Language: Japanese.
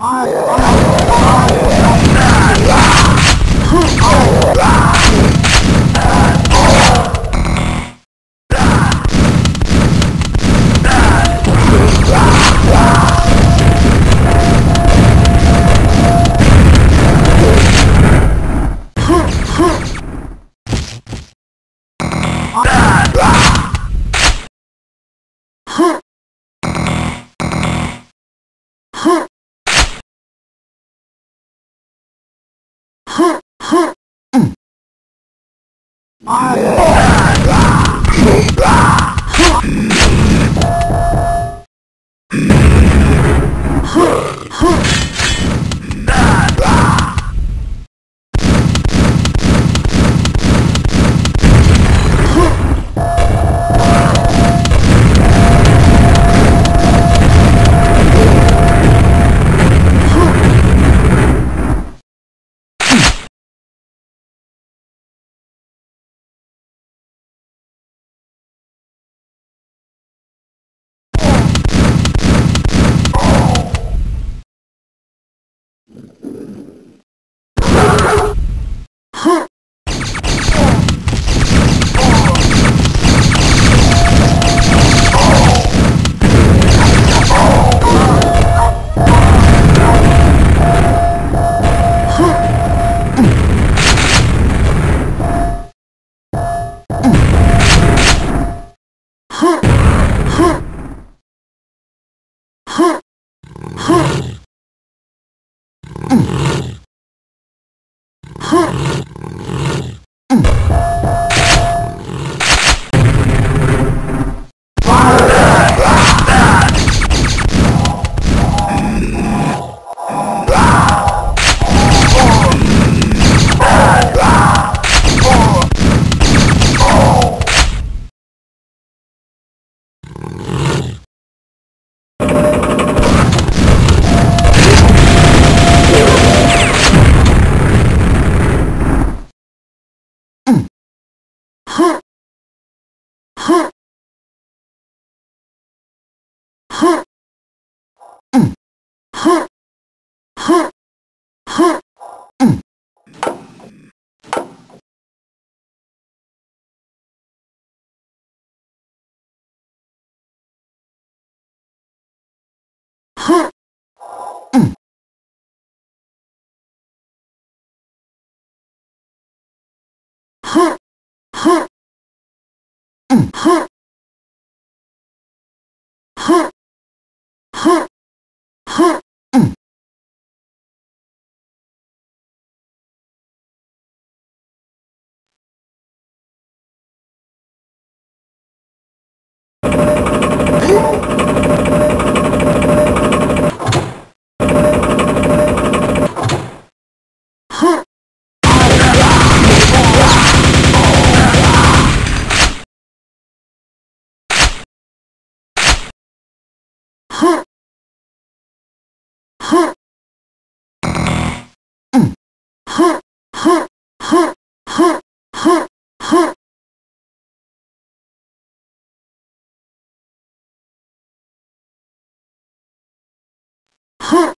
I, I I Huh? Huh! はっはっ！はっ哼。